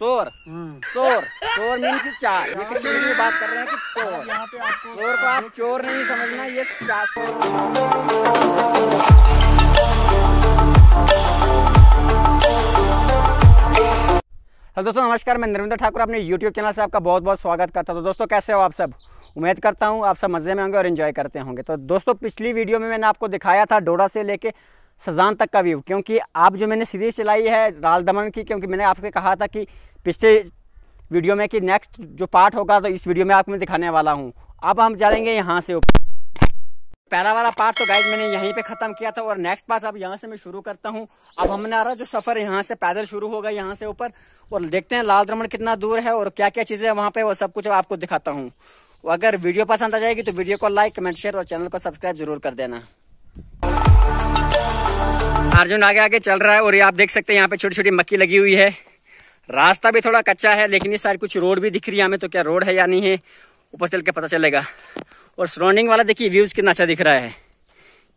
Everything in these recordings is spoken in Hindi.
चोर। हम्म। चोर। चोर मीन्स चार ये कश्मीरी में बात कर रहे हैं कि चोर। यहाँ पे चोर को आप चोर नहीं समझना ये चार चोर। हेलो दोस्तों नमस्कार मैं नरेंद्र ठाकुर अपने YouTube चैनल से आपका बहुत बहुत स्वागत करता हूँ। तो दोस्तों कैसे हो आप सब? उम्मीद करता हूँ आप सब मज़े में होंगे और एंजॉय करते होंगे। तो दोस्तों पिछली वीडियो में मैंने आपको दिखाया था डोडा से लेके सजान तक का व्यू क्योंकि आप जो मैंने सीरीज़ चलाई है राल दमन की क्योंकि मैंने आपसे कहा था कि पिछले वीडियो में कि नेक्स्ट जो पार्ट होगा तो इस वीडियो में आपको मैं दिखाने वाला हूँ। अब हम जाएँगे यहाँ से ऊपर। पहला वाला पार्ट तो गाइज़ मैंने यहीं पे खत्म किया था, और नेक्स्ट पार्ट अब यहाँ से मैं शुरू करता हूँ। अब हमने रहा जो सफ़र, यहाँ से पैदल शुरू होगा यहाँ से ऊपर। और देखते हैं लाल द्रमण कितना दूर है, और क्या क्या चीज़ें वहाँ पे, वो सब कुछ आपको दिखाता हूँ। अगर वीडियो पसंद आ जाएगी तो वीडियो को लाइक कमेंट शेयर और चैनल को सब्सक्राइब ज़रूर कर देना। अर्जुन आगे आगे चल रहा है, और ये आप देख सकते हैं, यहाँ पे छोटी छोटी मक्की लगी हुई है। रास्ता भी थोड़ा कच्चा है, लेकिन इस साइड कुछ रोड भी दिख रही है हमें तो क्या रोड है या नहीं है, ऊपर चल के पता चलेगा। और सराउंडिंग वाला देखिए व्यूज़ कितना अच्छा दिख रहा है,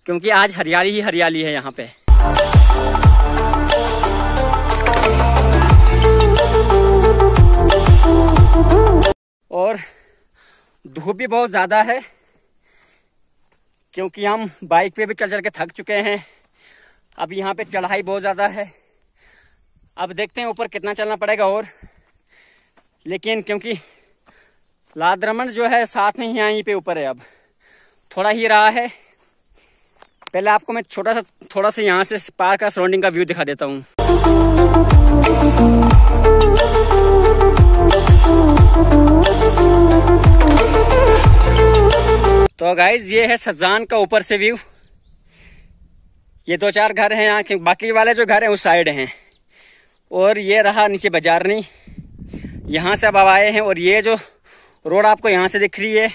क्योंकि आज हरियाली ही हरियाली है यहाँ पे। और धूप भी बहुत ज़्यादा है, क्योंकि हम बाइक पे भी चल चल के थक चुके हैं। अब यहाँ पे चढ़ाई बहुत ज़्यादा है। अब देखते हैं ऊपर कितना चलना पड़ेगा और। लेकिन क्योंकि लाद्रमण जो है साथ में ही यहीं पे ऊपर है अब। थोड़ा ही रहा है। पहले आपको मैं छोटा सा, थोड़ा सा यहाँ से पार्क का सराउंडिंग का व्यू दिखा देता हूँ। तो गाइज़ ये है सजान का ऊपर से व्यू ये दो चार घर हैं यहाँ के, बाकी वाले जो घर हैं, उस साइड हैं। और ये रहा नीचे बाज़ार नहीं। यहाँ से अब अब आए हैं और ये जो रोड आपको यहाँ से दिख रही है,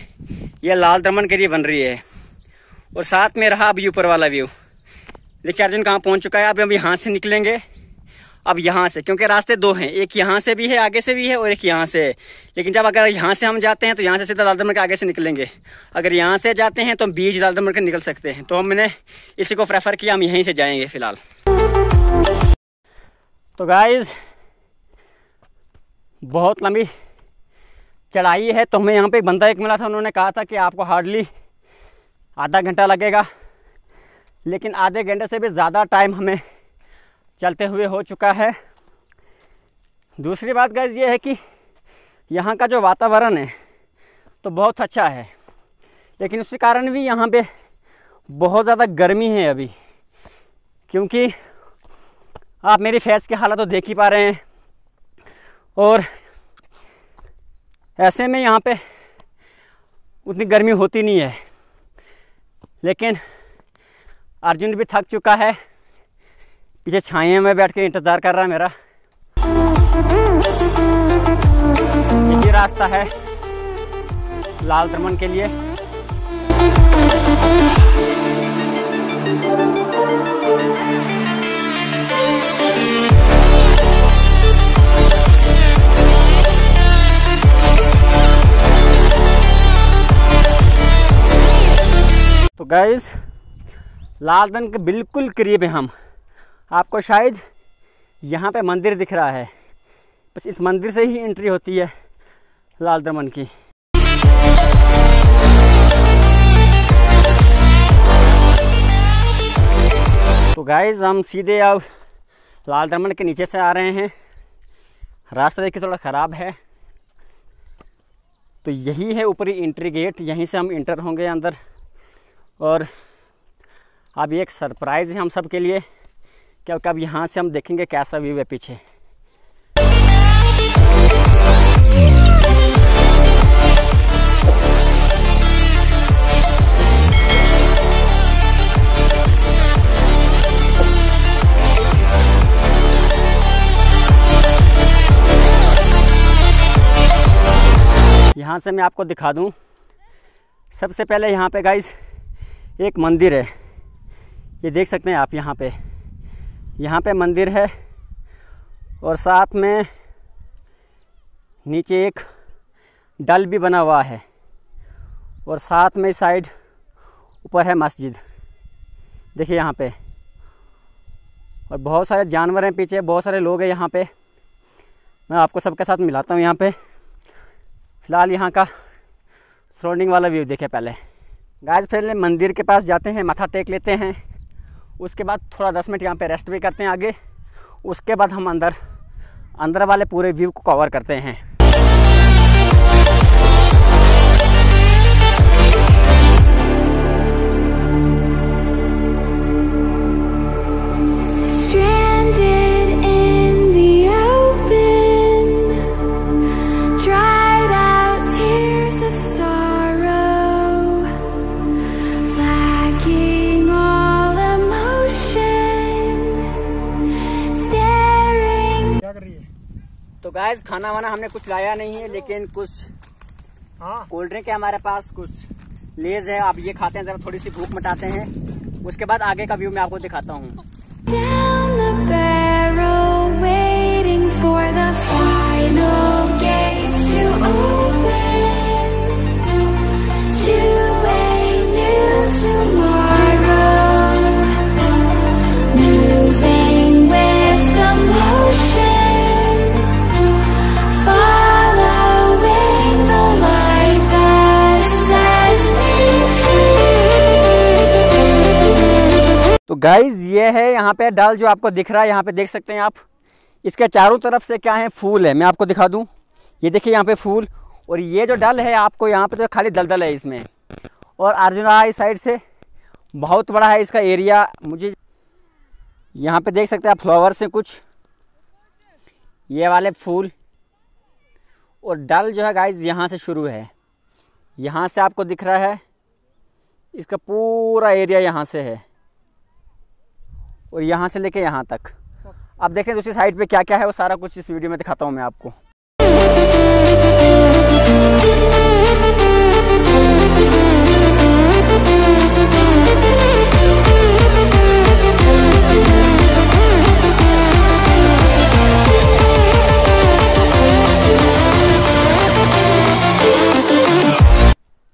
ये लाल दमन के लिए बन रही है। और साथ में रहा अभी ऊपर वाला व्यू। देखिए अर्जुन कहाँ पहुँच चुका है, अब हम यहाँ से निकलेंगे। अब यहाँ से, क्योंकि रास्ते दो हैं, एक यहाँ से भी है, आगे से भी है और एक यहाँ से है। लेकिन जब अगर यहाँ से हम जाते हैं तो यहाँ से सीधा लाल दमन के आगे से निकलेंगे। अगर यहाँ से जाते हैं तो हम बीच लाल दमन के निकल सकते हैं। तो हमने इसी को प्रेफर किया, हम यहीं से जाएँगे फ़िलहाल। तो गाइज़ बहुत लंबी चढ़ाई है तो हमें यहाँ पे बंदा एक मिला था, उन्होंने कहा था कि आपको हार्डली आधा घंटा लगेगा। लेकिन आधे घंटे से भी ज़्यादा टाइम हमें चलते हुए हो चुका है। दूसरी बात गैस ये है कि यहाँ का जो वातावरण है तो बहुत अच्छा है। लेकिन उसी कारण भी यहाँ पे बहुत ज़्यादा गर्मी है अभी, क्योंकि आप मेरी फेस की हालत तो देख ही पा रहे हैं। और ऐसे में यहाँ पे उतनी गर्मी होती नहीं है। लेकिन अर्जुन भी थक चुका है। पीछे छाए में बैठ के इंतज़ार कर रहा है मेरा। यही रास्ता है लाल तरमन के लिए। गैस लालदन के बिल्कुल करीब हैं हम। आपको शायद यहाँ पे मंदिर दिख रहा है। बस इस मंदिर से ही एंट्री होती है लाल दमन की। तो गाइज़ हम सीधे अब लाल दमन के नीचे से आ रहे हैं। रास्ता देखिए थोड़ा ख़राब है। तो यही है ऊपरी एंट्री गेट यहीं से हम इंटर होंगे अंदर। और अब एक सरप्राइज़ है हम सब के लिए क्योंकि अब यहाँ से हम देखेंगे कैसा व्यू है पीछे। यहाँ से मैं आपको दिखा दूँ। सबसे पहले यहाँ पे गाइस एक मंदिर है। ये देख सकते हैं आप यहाँ पे। यहाँ पे मंदिर है और साथ में नीचे एक डल भी बना हुआ है और साथ में साइड ऊपर है मस्जिद। देखिए यहाँ पे। और बहुत सारे जानवर हैं पीछे, बहुत सारे लोग हैं यहाँ पे। मैं आपको सबके साथ मिलाता हूँ यहाँ पे। फ़िलहाल यहाँ का सराउंडिंग वाला व्यू देखे पहले। गाइस पहले मंदिर के पास जाते हैं, माथा टेक लेते हैं। उसके बाद थोड़ा दस मिनट यहाँ पे रेस्ट भी करते हैं आगे। उसके बाद हम अंदर अंदर वाले पूरे व्यू को कवर करते हैं। तो गाइस खाना वाना हमने कुछ लाया नहीं है लेकिन कुछ हाँ। कोल्ड ड्रिंक है हमारे पास कुछ लेज है आप ये खाते हैं ज़रा थोड़ी सी भूख मिटाते हैं। उसके बाद आगे का व्यू मैं आपको दिखाता हूँ। Down गाइज़ ये है यहाँ पे डल जो आपको दिख रहा है, यहाँ पे देख सकते हैं आप। इसके चारों तरफ़ से क्या है, फूल है। मैं आपको दिखा दूँ। ये देखिए यहाँ पे फूल। और ये जो डल है आपको, यहाँ पे तो खाली दलदल है इसमें। और अर्जुना इस साइड से बहुत बड़ा है इसका एरिया। मुझे यहाँ पे देख सकते हैं आप फ्लावर्स हैं कुछ। ये वाले फूल। और डल जो है गाइज़ यहाँ से शुरू है। यहाँ से आपको दिख रहा है। इसका पूरा एरिया यहाँ से है। और यहाँ से लेके यहाँ तक। अब देखें दूसरी साइड पे क्या क्या है, वो सारा कुछ इस वीडियो में दिखाता हूँ मैं आपको।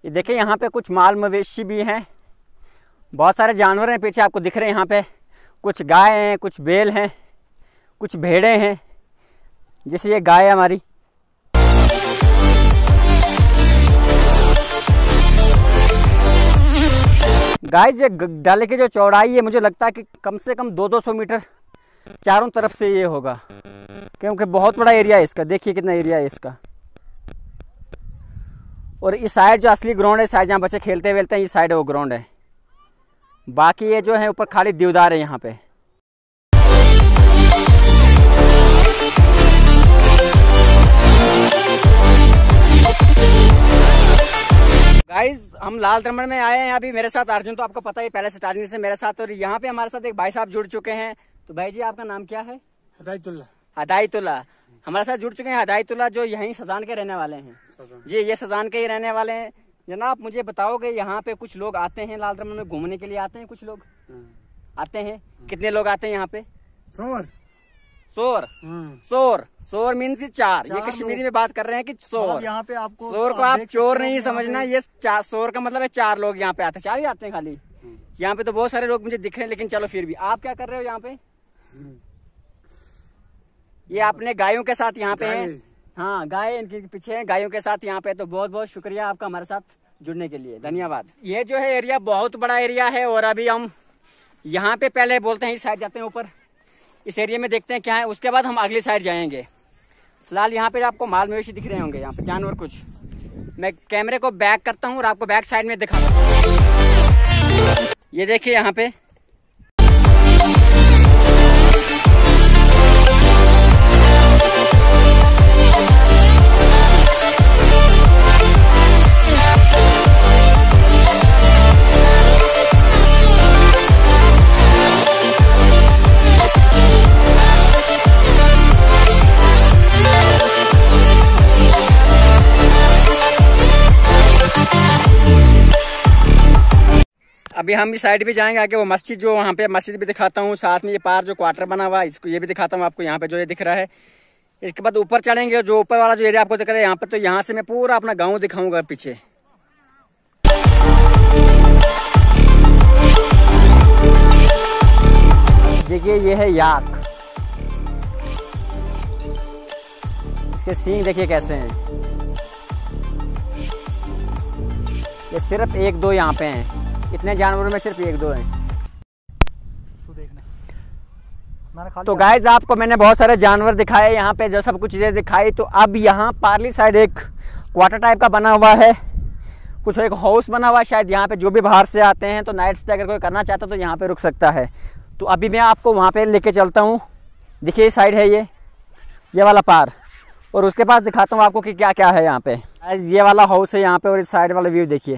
ये देखिए यहाँ पे कुछ माल मवेशी भी हैं। बहुत सारे जानवर हैं, पीछे आपको दिख रहे हैं यहाँ पे। कुछ गाय हैं, कुछ बैल हैं, कुछ भेड़े हैं। जैसे ये गाय हमारी। गाय ये डाले की जो चौड़ाई है, मुझे लगता है कि कम से कम दो दो सौ मीटर चारों तरफ़ से ये होगा। क्योंकि बहुत बड़ा एरिया है इसका। देखिए कितना एरिया है इसका। और इस साइड जो असली ग्राउंड है साइड जहाँ बच्चे खेलते वेलते हैं, इस साइड वो ग्राउंड है। बाकी ये जो है ऊपर खाली दीवदार है यहाँ पे। गाइज़ हम लाल दरमन में आए हैं अभी मेरे साथ। अर्जुन तो आपको पता ही पहले स्टार्टिंग से मेरे साथ। और यहाँ पे हमारे साथ एक भाई साहब जुड़ चुके हैं। तो भाई जी आपका नाम क्या है? हदायतुल्ला हदायतुल्ला हमारे साथ जुड़ चुके हैं हदायतुल्ला जो यहीं सजान के रहने वाले हैं। जी ये सजान के ही रहने वाले हैं। जनाब मुझे बताओगे यहाँ पे कुछ लोग आते हैं लाल दरमन में घूमने के लिए आते हैं कुछ लोग? आते हैं? कितने लोग आते हैं यहाँ पे? सोमर सोर। हम्म सोर। सोर मीन्स चार चार। ये कश्मीरी में बात कर रहे हैं कि सोर। यहाँ पे आपको सोर को आप चोर नहीं समझना ये चार सोर का मतलब है चार लोग यहाँ पे आते हैं। चार ही आते हैं खाली। यहाँ पे तो बहुत सारे लोग मुझे दिख रहे हैं लेकिन चलो फिर भी। आप क्या कर रहे हो यहाँ पे? ये आपने गायों के साथ यहाँ पे हैं। हाँ गाय इनके पीछे हैं, गायों के साथ यहाँ पे तो बहुत बहुत शुक्रिया आपका हमारे साथ जुड़ने के लिए। धन्यवाद। ये जो है एरिया बहुत बड़ा एरिया है और अभी हम यहाँ पे पहले बोलते हैं इस साइड जाते हैं ऊपर। इस एरिया में देखते हैं क्या है, उसके बाद हम अगली साइड जाएँगे। फ़िलहाल यहाँ पे आपको माल मवेशी दिख रहे होंगे, यहाँ पे जानवर कुछ। मैं कैमरे को बैक करता हूँ और आपको बैक साइड में दिखाता हूँ। ये देखिए यहाँ पे। अभी हम इस साइड भी जाएँगे आगे, वो मस्जिद जो वहाँ पे मस्जिद भी दिखाता हूँ, साथ में ये पार जो क्वार्टर बना हुआ है, इसको ये भी दिखाता हूँ आपको, यहाँ पे जो ये दिख रहा है। इसके बाद ऊपर चढ़ेंगे, जो ऊपर वाला जो एरिया आपको दिख रहा है, यहाँ पे तो यहाँ से मैं पूरा अपना गाँव दिखाऊँगा पीछे। देखिए, ये है याक। इसके सींग देखिए कैसे हैं। ये सिर्फ़ एक दो यहाँ पे हैं। इतने जानवरों में सिर्फ़ एक दो हैं। तू गाइज़ आपको मैंने बहुत सारे जानवर दिखाए, यहाँ पे जो सब कुछ चीज़ें दिखाई तो अब यहाँ पार्ली साइड एक क्वार्टर टाइप का बना हुआ है। कुछ एक हाउस बना हुआ है, शायद यहाँ पे जो भी बाहर से आते हैं तो नाइट स्टे अगर कोई करना चाहता तो यहाँ पे रुक सकता है। तो अभी मैं आपको वहाँ पे लेके चलता हूँ। देखिए साइड है ये ये वाला पार। और उसके पास दिखाता हूँ आपको कि क्या क्या है यहाँ पे। ये वाला हाउस है यहाँ पे, और इस साइड वाला व्यू देखिए।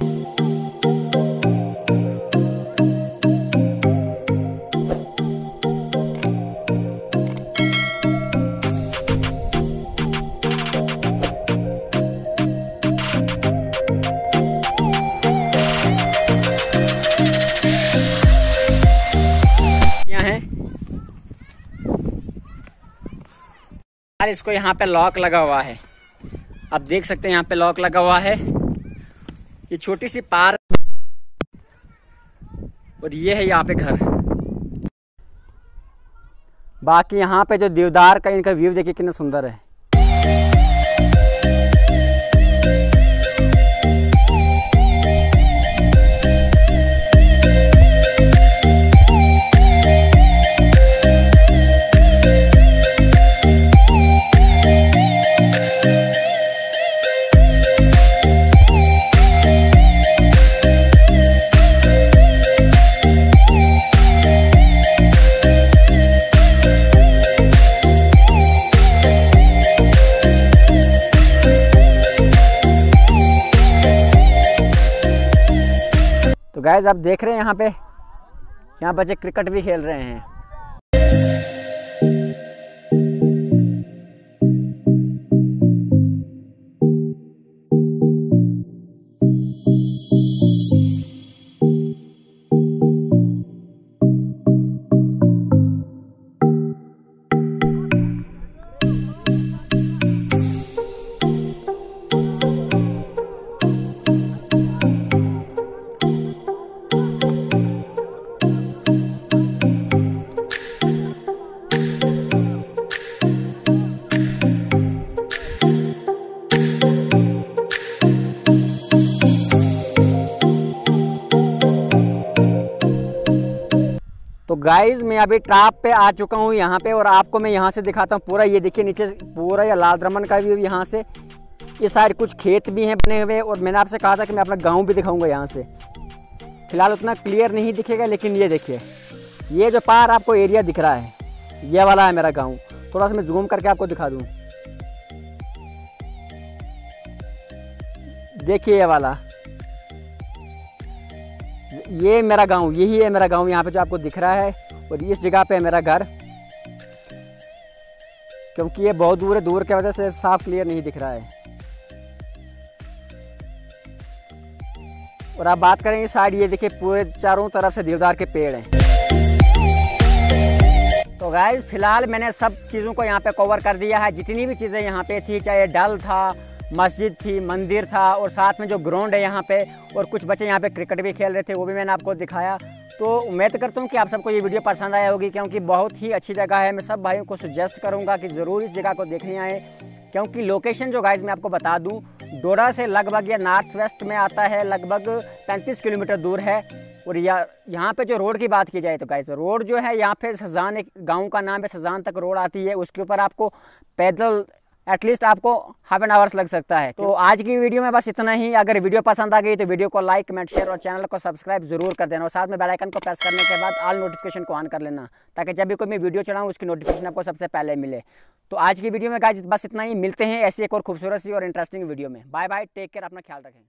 यार इसको यहाँ पे लॉक लगा हुआ है। आप देख सकते हैं यहाँ पे लॉक लगा हुआ है। ये छोटी सी पार और ये है यहाँ पे घर। बाकी यहाँ पे जो देवदार का इनका व्यू देखिए कितना सुंदर है। गैज आप देख रहे हैं यहाँ पे? यहाँ बच्चे क्रिकेट भी खेल रहे हैं। गाइज़ मैं अभी ट्राप पे आ चुका हूँ यहाँ पे और आपको मैं यहाँ से दिखाता हूँ पूरा। ये देखिए नीचे पूरा ये लाल दमन का व्यू यहाँ से। ये साइड कुछ खेत भी हैं बने हुए और मैंने आपसे कहा था कि मैं अपना गाँव भी दिखाऊँगा यहाँ से। फ़िलहाल उतना क्लियर नहीं दिखेगा, लेकिन ये देखिए। ये जो पार आपको एरिया दिख रहा है, ये वाला है मेरा गाँव। थोड़ा सा मैं जूम करके आपको दिखा दूँ। देखिए ये वाला। ये मेरा गाँव, यही है मेरा गाँव, यहाँ पे जो आपको दिख रहा है और इस जगह पे है मेरा घर। क्योंकि ये बहुत दूर है, दूर की वजह से साफ़ क्लियर नहीं दिख रहा है। और आप बात करें इस साइड, ये देखिए पूरे चारों तरफ़ से देवदार के पेड़ हैं। तो गाइज़ फ़िलहाल मैंने सब चीज़ों को यहाँ पे कवर कर दिया है। जितनी भी चीज़ें यहाँ पे थी, चाहे डल था मस्जिद थी, मंदिर था और साथ में जो ग्राउंड है यहाँ पे और कुछ बच्चे यहाँ पे क्रिकेट भी खेल रहे थे, वो भी मैंने आपको दिखाया। तो उम्मीद करता हूँ कि आप सबको ये वीडियो पसंद आया होगी क्योंकि बहुत ही अच्छी जगह है। मैं सब भाइयों को सजेस्ट करूँगा कि ज़रूर इस जगह को देखने आए, क्योंकि लोकेशन जो गाइज़ मैं आपको बता दूँ, डोडा से लगभग ये नॉर्थ वेस्ट में आता है, लगभग 35 किलोमीटर दूर है। और या, यहाँ पे जो रोड की बात की जाए तो गाइज़ रोड जो है, यहाँ पे सजान एक गाँव का नाम है, सजान तक रोड आती है। उसके ऊपर आपको पैदल एटलीस्ट आपको हाफ़ एन आवर्स लग सकता है। तो आज की वीडियो में बस इतना ही। अगर वीडियो पसंद आ गई तो वीडियो को लाइक कमेंट शेयर और चैनल को सब्सक्राइब ज़रूर कर देना। और साथ में बेल आइकन को प्रेस करने के बाद ऑल नोटिफिकेशन को ऑन कर लेना, ताकि जब भी कोई मैं वीडियो चढ़ाऊँ उसकी नोटिफिकेशन आपको सबसे पहले मिले। तो आज की वीडियो में गाइस बस इतना ही। मिलते हैं ऐसी एक और खूबसूरत सी और इंटरेस्टिंग वीडियो में। बाय बाय टेक केयर अपना ख्याल रखें।